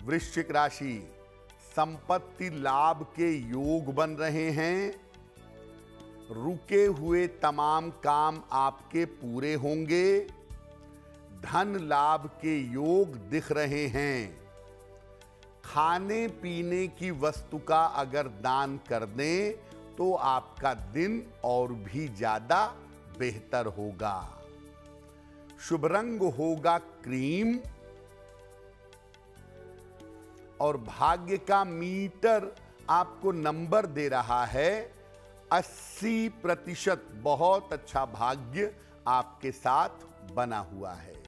वृश्चिक राशि, संपत्ति लाभ के योग बन रहे हैं। रुके हुए तमाम काम आपके पूरे होंगे। धन लाभ के योग दिख रहे हैं। खाने पीने की वस्तु का अगर दान कर दें तो आपका दिन और भी ज़्यादा बेहतर होगा। शुभ रंग होगा क्रीम और भाग्य का मीटर आपको नंबर दे रहा है 80 प्रतिशत बहुत अच्छा भाग्य आपके साथ बना हुआ है।